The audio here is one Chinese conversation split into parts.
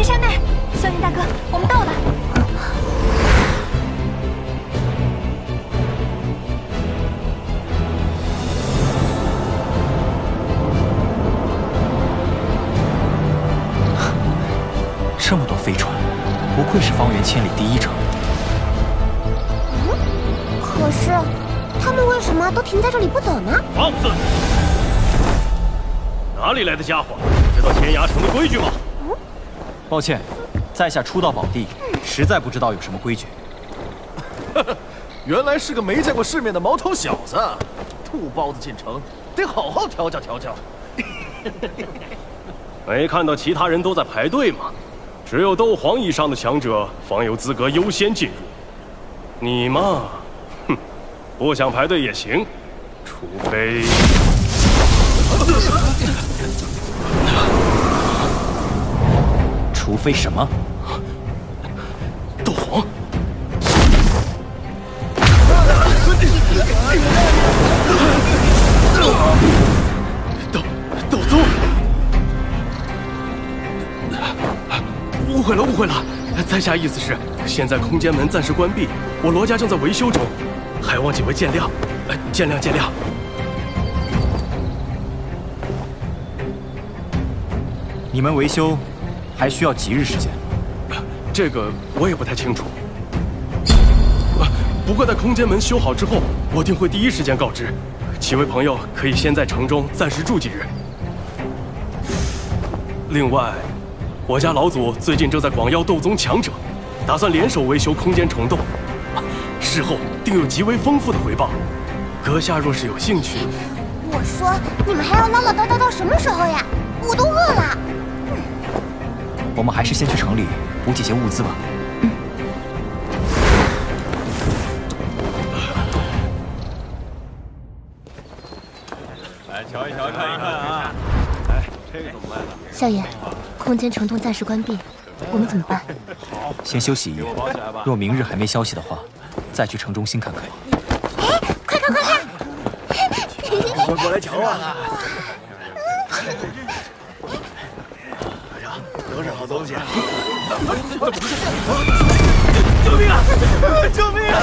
群山脉，萧炎大哥，我们到了。这么多飞船，不愧是方圆千里第一城。可是，他们为什么都停在这里不走呢？放肆！哪里来的家伙？知道天涯城的规矩吗？抱歉，在下初到宝地，实在不知道有什么规矩。原来是个没见过世面的毛头小子，土包子进城，得好好调教调教。没看到其他人都在排队吗？只有斗皇以上的强者方有资格优先进入。你嘛，哼，不想排队也行，除非……除非什么？斗皇！斗斗宗！误会了，误会了！在下意思是，现在空间门暂时关闭，我罗家正在维修中，还望几位见谅，呃，见谅见谅。你们维修还需要几日时间？这个我也不太清楚。不过在空间门修好之后，我定会第一时间告知。几位朋友可以先在城中暂时住几日。另外，我家老祖最近正在广邀斗宗强者，打算联手维修空间虫洞，事后定有极为丰富的回报。阁下若是有兴趣，我说你们还要唠唠叨叨到什么时候呀？我都饿了。我们还是先去城里补给些物资吧。来瞧一瞧，看一看啊！哎，这个怎么卖的？少爷，空间虫洞暂时关闭，我们怎么办？先休息一夜，若明日还没消息的话，再去城中心看看。哎，快看快看！快过来瞧啊！哎呀，都是好东西！救命啊！救命啊！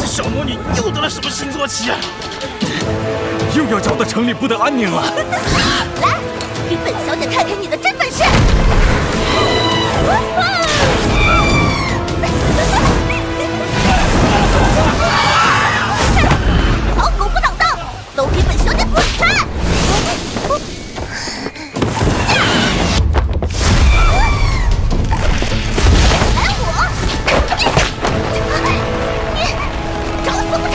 这小魔女又得了什么新坐骑啊？又要搅得城里不得安宁了。来，给本小姐看看你的真本事！都给本小姐滚开！来我，你你找死不成？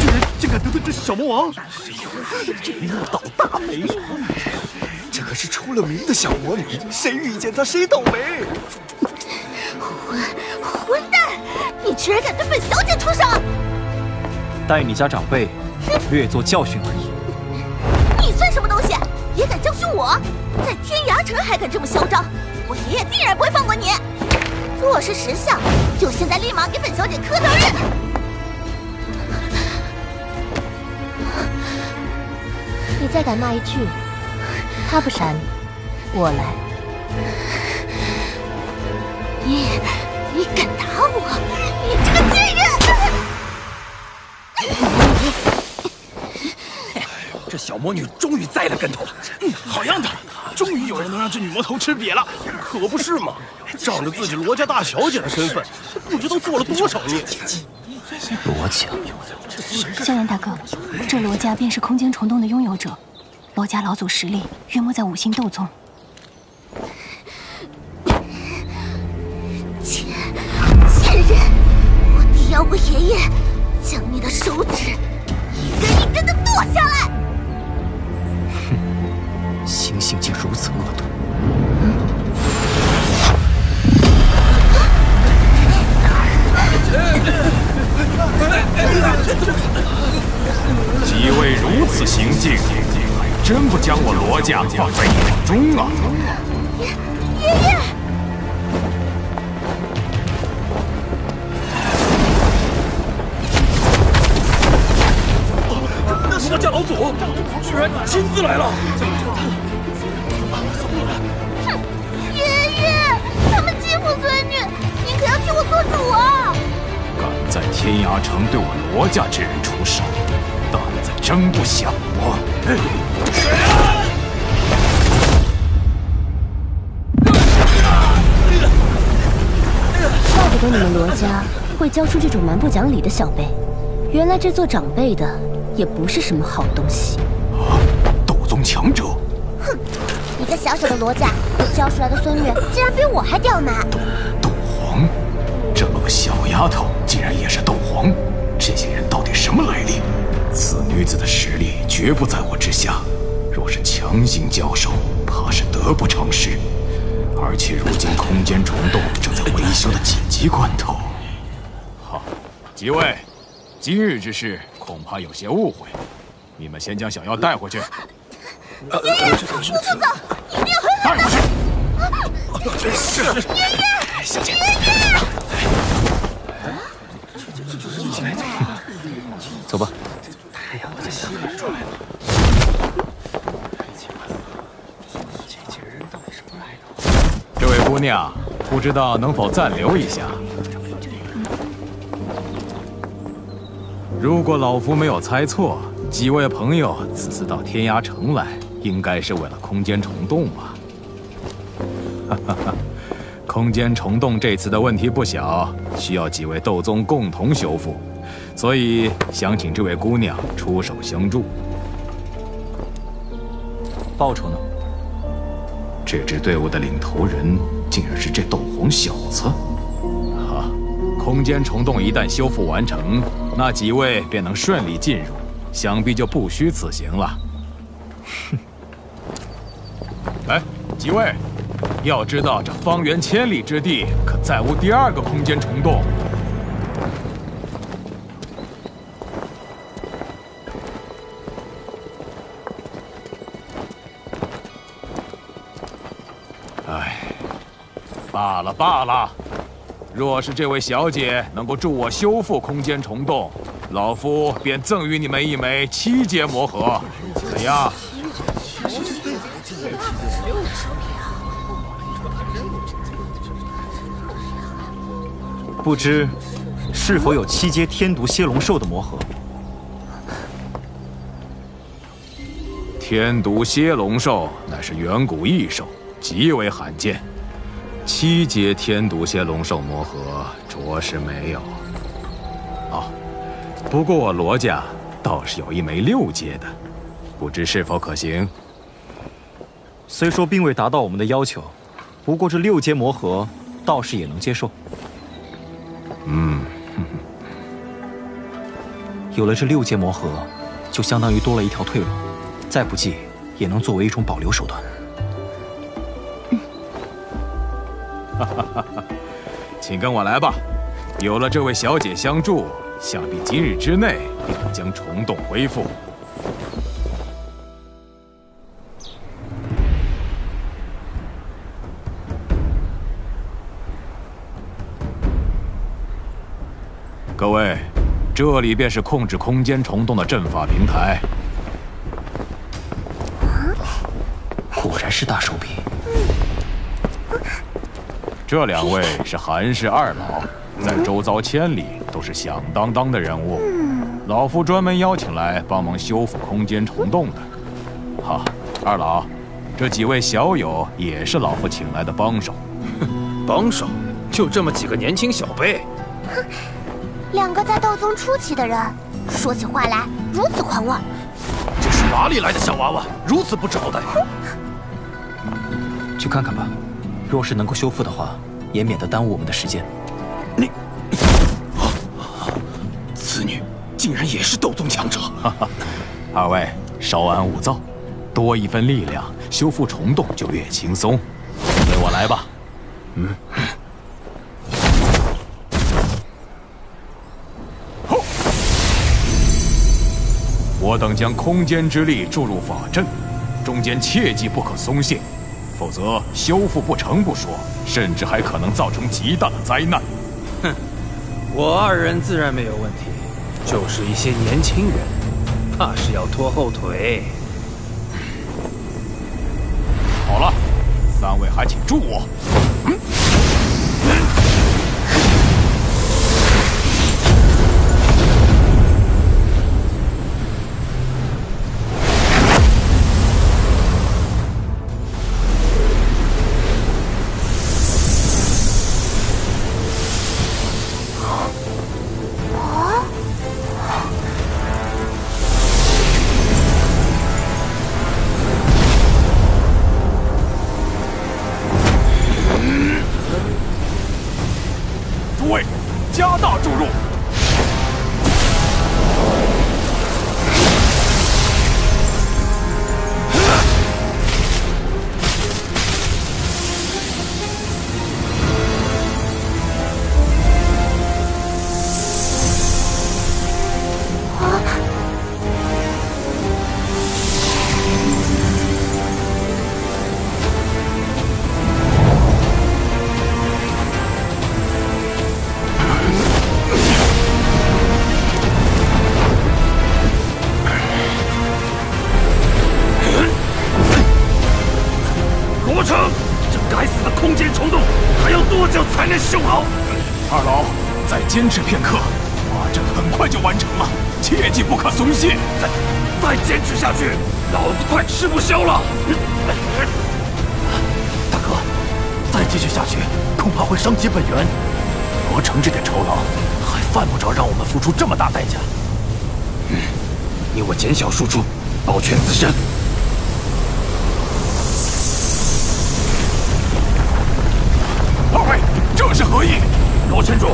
居然竟敢得罪这小魔王！这恶倒大霉了！这可是出了名的小魔女，谁遇见她谁倒霉！居然敢对本小姐出手！待你家长辈略作教训而已。你算什么东西？也敢教训我？在天涯城还敢这么嚣张？我爷爷定然不会放过你！若是识相，就现在立马给本小姐磕头认！你再敢骂一句，他不杀你，我来。你，你敢打我？你这个贱人！这小魔女终于栽了跟头了，好样的！终于有人能让这女魔头吃瘪了，可不是嘛？仗着自己罗家大小姐的身份，不知道做了多少孽。罗家，萧炎大哥，这罗家便是空间虫洞的拥有者，罗家老祖实力约莫在五星斗宗。要我爷爷将你的手指一根一根的剁下来！哼，行性竟如此恶毒。几位如此行径，真不将我罗家放在眼中啊！爷爷，老祖居然亲自来了！哼，爷爷，他们欺负孙女，您可要替我做主啊！敢在天涯城对我罗家之人出手，胆子真不小啊！怪不得你们罗家会教出这种蛮不讲理的小辈，原来这做长辈的也不是什么好东西。啊！斗宗强者！哼，一个小小的罗家教出来的孙女，竟然比我还刁蛮！斗斗皇，这么个小丫头竟然也是斗皇，这些人到底什么来历？此女子的实力绝不在我之下，若是强行交手，怕是得不偿失。而且如今空间虫洞正在维修的紧急关头。好，几位，今日之事恐怕有些误会，你们先将小妖带回去。爷爷，不许走，一定要带回去。是。爷爷，小姐。爷爷。走吧。太阳在西边出来了。这位姑娘，不知道能否暂留一下？如果老夫没有猜错，几位朋友此次到天涯城来，应该是为了空间虫洞吧？哈哈哈，空间虫洞这次的问题不小，需要几位斗宗共同修复，所以想请这位姑娘出手相助。报酬呢？这支队伍的领头人竟然是这斗皇小子！啊，空间虫洞一旦修复完成，那几位便能顺利进入，想必就不虚此行了。哼！哎，几位，要知道这方圆千里之地可再无第二个空间虫洞。罢了罢了，若是这位小姐能够助我修复空间虫洞，老夫便赠予你们一枚七阶魔盒，怎样？不知是否有七阶天毒蝎龙兽的魔盒？天毒蝎龙兽乃是远古异兽，极为罕见。七阶天毒蝎龙兽魔盒着实没有。哦，不过我罗家倒是有一枚六阶的，不知是否可行？虽说并未达到我们的要求，不过这六阶魔盒倒是也能接受。嗯，有了这六阶魔盒，就相当于多了一条退路，再不济也能作为一种保留手段。请跟我来吧。有了这位小姐相助，想必今日之内便能将虫洞恢复。各位，这里便是控制空间虫洞的阵法平台。果然是大手笔。这两位是韩氏二老，在周遭千里都是响当当的人物，老夫专门邀请来帮忙修复空间虫洞的。好，二老，这几位小友也是老夫请来的帮手。帮手？就这么几个年轻小辈？哼，两个在斗宗初期的人，说起话来如此狂妄。这是哪里来的小娃娃，如此不招待？去看看吧。若是能够修复的话，也免得耽误我们的时间。你，此女竟然也是斗宗强者！二位稍安勿躁，多一分力量，修复虫洞就越轻松。随我来吧。嗯。我等将空间之力注入法阵，中间切记不可松懈。否则修复不成不说，甚至还可能造成极大的灾难。哼，我二人自然没有问题，就是一些年轻人，怕是要拖后腿。好了，三位还请助我。再坚持片刻，法阵很快就完成了，切记不可松懈。再再坚持下去，老子快吃不消了！大哥，再继续下去，恐怕会伤及本源。罗成这点酬劳，还犯不着让我们付出这么大代价。嗯，你我减小输出，保全自身。二位，这是何意？罗城主，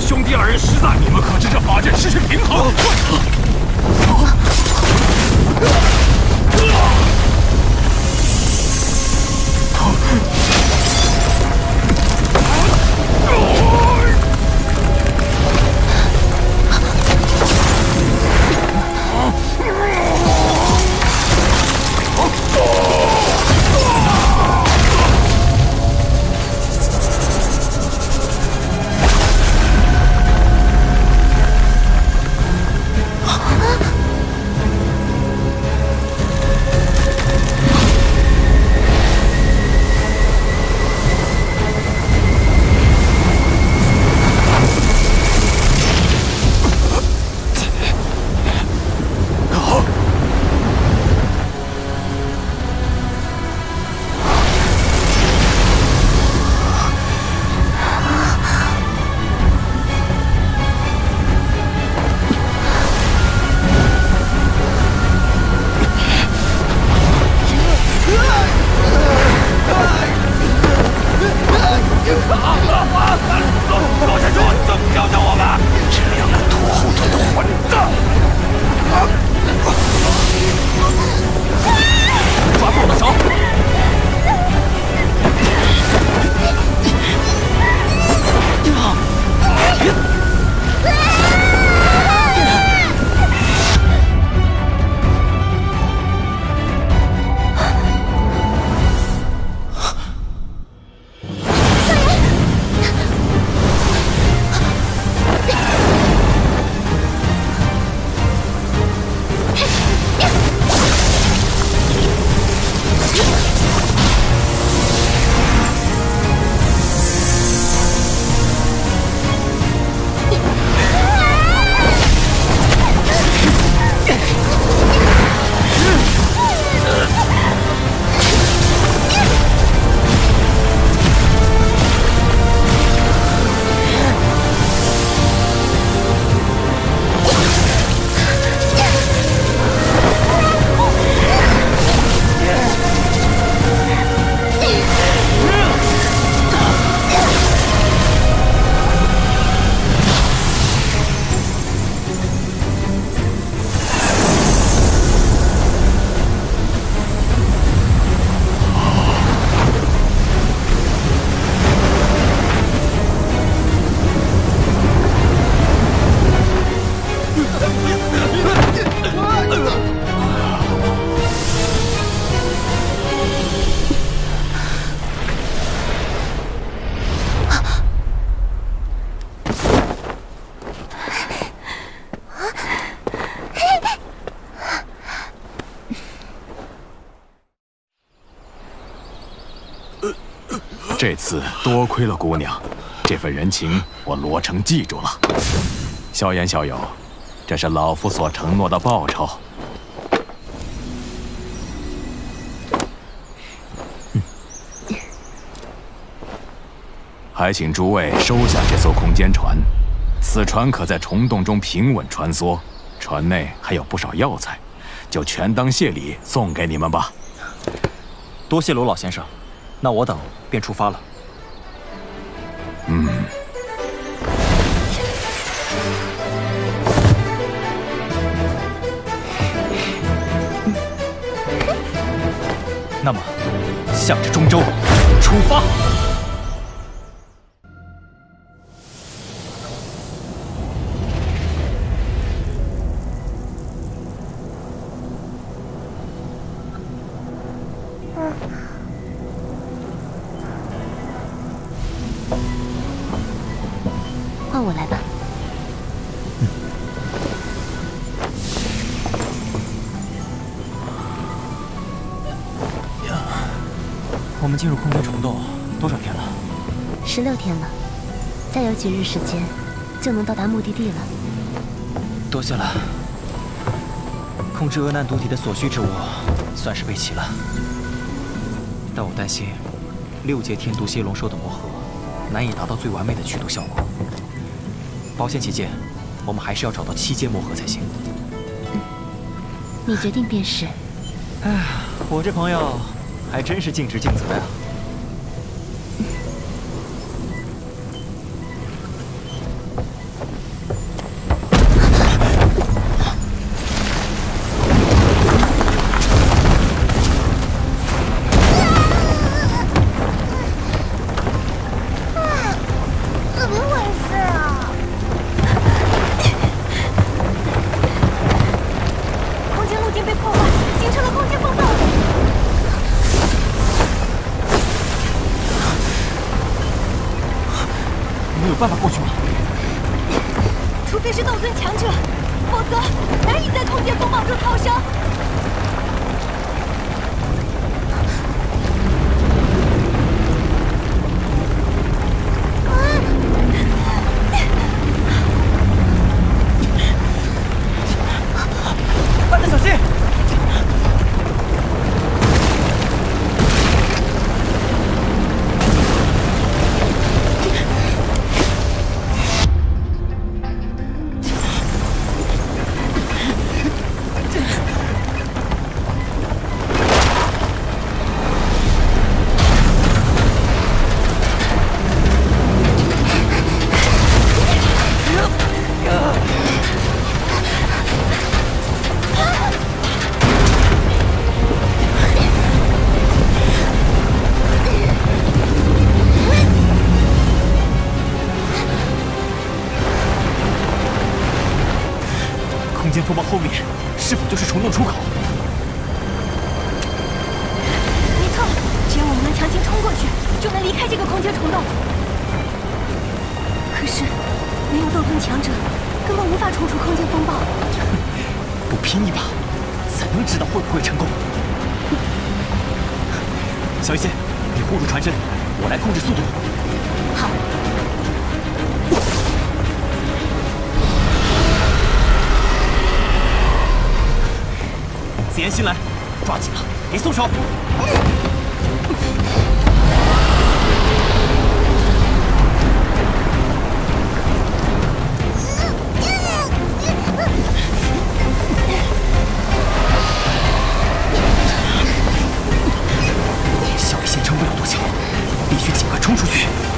兄弟二人实在……你们可知这法阵失去平衡？快这次多亏了姑娘，这份人情我罗成记住了。萧炎小友，这是老夫所承诺的报酬。还请诸位收下这艘空间船，此船可在虫洞中平稳穿梭，船内还有不少药材，就全当谢礼送给你们吧。多谢罗老先生，那我等便出发了。嗯。那么，向着中州出发。天了，再有几日时间，就能到达目的地了。多谢了。控制厄难毒体的所需之物，算是备齐了。但我担心，六阶天毒蝎龙兽的魔核难以达到最完美的驱毒效果。保险起见，我们还是要找到七阶魔核才行。嗯，你决定便是。哎，我这朋友还真是尽职尽责呀。被破坏，形成了空间风暴。我们有办法过去吗？除非是斗尊强者，否则难以在空间风暴中逃生。根本无法冲出空间风暴。不拼一把，怎能知道会不会成功。小一仙，你护住船身，我来控制速度。好。紫妍新来，抓紧了，别松手。小冲出去。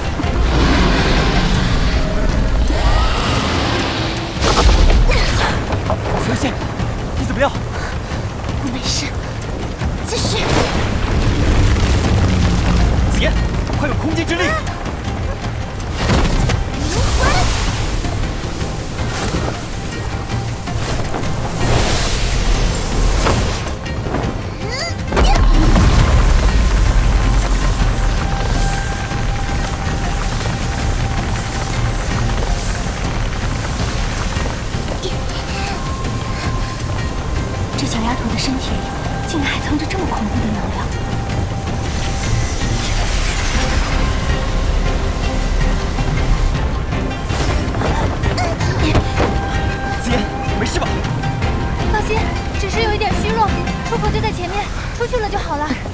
出去了就好了。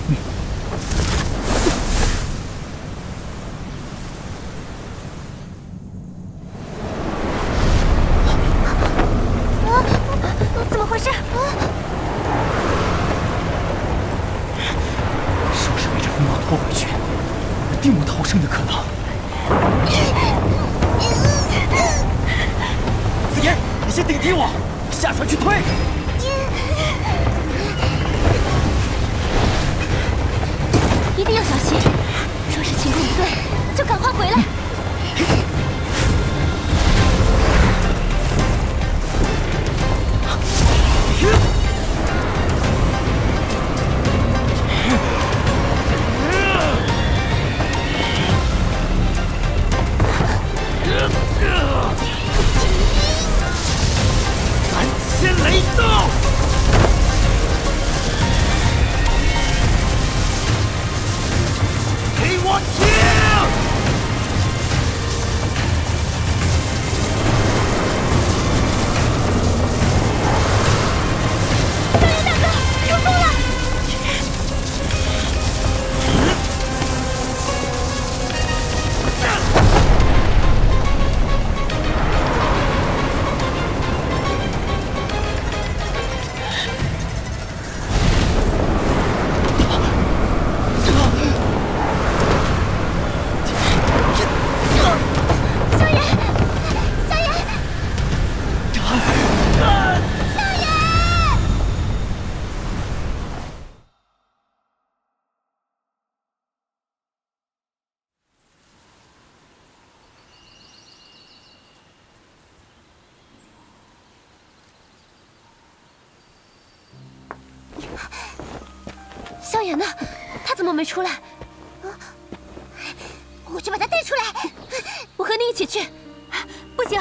没出来？我去把他带出来。我和你一起去。不行，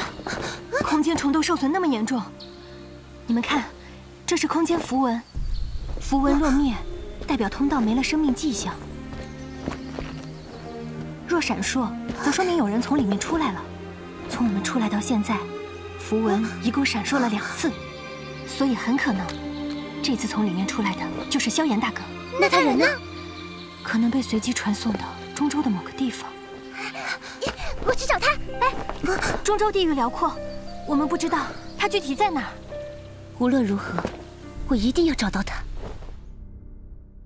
空间虫洞受损那么严重，你们看，这是空间符文，符文若灭，代表通道没了生命迹象；若闪烁，则说明有人从里面出来了。从我们出来到现在，符文一共闪烁了两次，所以很可能，这次从里面出来的就是萧炎大哥。那他人呢？可能被随机传送到中州的某个地方。我去找他。哎，中州地域辽阔，我们不知道他具体在哪儿。无论如何，我一定要找到他。